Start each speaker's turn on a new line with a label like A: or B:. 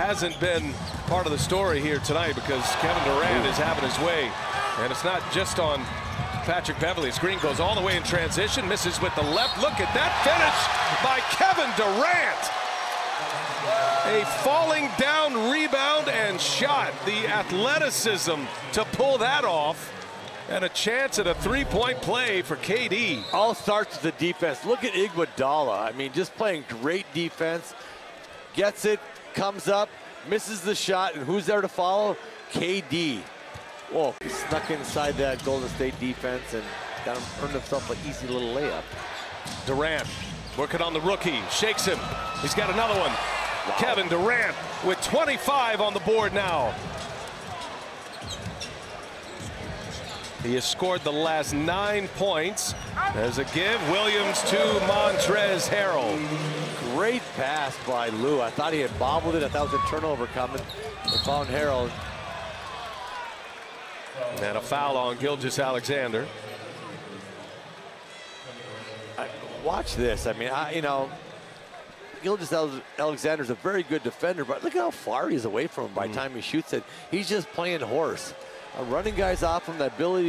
A: hasn't been part of the story here tonight because Kevin Durant is having his way. And it's not just on Patrick Beverley. Screen goes all the way in transition, misses with the left. Look at that finish by Kevin Durant. A falling down rebound and shot. The athleticism to pull that off. And a chance at a three-point play for KD.
B: All starts with the defense. Look at Iguodala. I mean, just playing great defense. Gets it, comes up, misses the shot, and who's there to follow? KD. Whoa, he snuck inside that Golden State defense and got him, earned himself an easy little layup.
A: Durant working on the rookie, shakes him. He's got another one. Wow. Kevin Durant with 25 on the board now. He has scored the last nine points. There's a give. Williams to Montrezl Harrell.
B: Great pass by Lou. I thought he had bobbled it. I thought it was a turnover coming. They found Harrell.
A: And a foul on Gilgeous-Alexander.
B: Watch this. I mean, I, you know, Gilgeous-Alexander's a very good defender, but look how far he's away from him by the mm. time he shoots it. He's just playing horse. Uh, running guys off from the ability